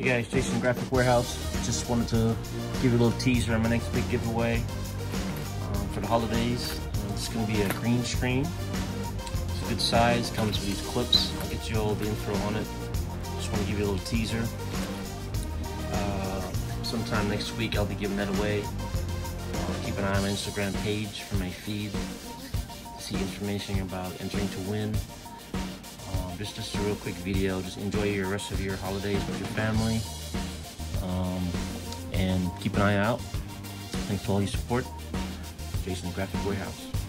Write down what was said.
Hey guys, Jason Graphic Warehouse. Just wanted to give you a little teaser on my next big giveaway um, for the holidays. Uh, it's going to be a green screen. It's a good size, comes with these clips. I'll get you all the info on it. Just want to give you a little teaser. Uh, sometime next week I'll be giving that away. Uh, keep an eye on my Instagram page for my feed to see information about entering to win just just a real quick video. Just enjoy your rest of your holidays with your family. Um, and keep an eye out. Thanks for all your support. Jason Graphic Warehouse.